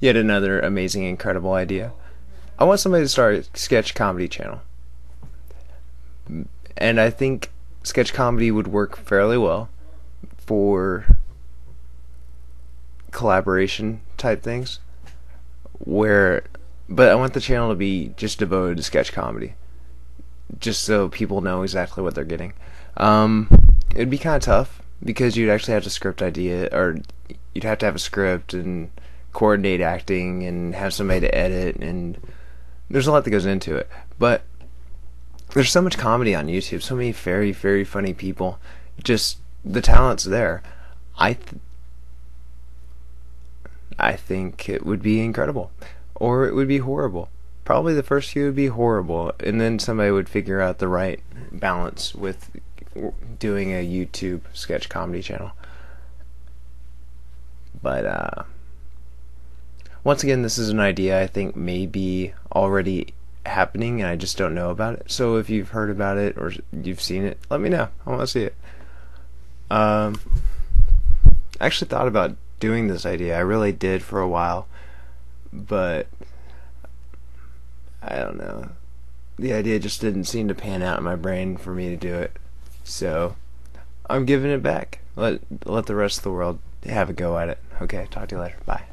Yet another amazing, incredible idea. I want somebody to start a sketch comedy channel. And I think sketch comedy would work fairly well for collaboration type things. Where, but I want the channel to be just devoted to sketch comedy. Just so people know exactly what they're getting. Um, it'd be kind of tough because you'd actually have to script idea, or you'd have to have a script and coordinate acting and have somebody to edit and there's a lot that goes into it. But there's so much comedy on YouTube, so many very, very funny people. Just the talent's there. I th- I think it would be incredible. Or it would be horrible. Probably the first few would be horrible, and then somebody would figure out the right balance with doing a YouTube sketch comedy channel. But uh once again, this is an idea I think may be already happening and I just don't know about it. So if you've heard about it or you've seen it, let me know. I want to see it. Um, I actually thought about doing this idea. I really did for a while, but I don't know. The idea just didn't seem to pan out in my brain for me to do it. So I'm giving it back. Let let the rest of the world have a go at it. Okay, talk to you later. Bye.